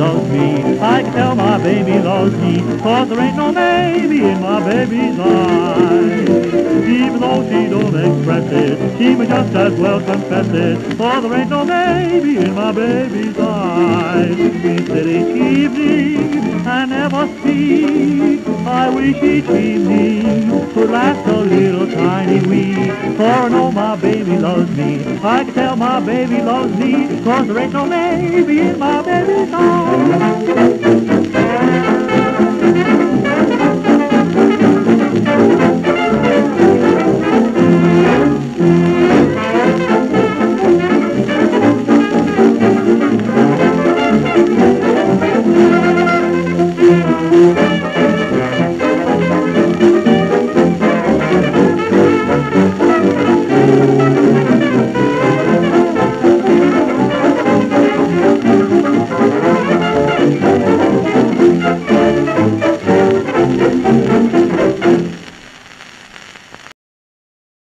Loves me. I can tell my baby loves me. Cause there ain't no baby in my baby's eyes. Even though she don't express it, she may just as well confess it. For there ain't no baby in my baby's eyes. Sit each evening and never speak. I wish each evening could last a little tiny week. For I know my baby loves me. I can tell my baby loves me. Cause there ain't no baby in my baby's arms.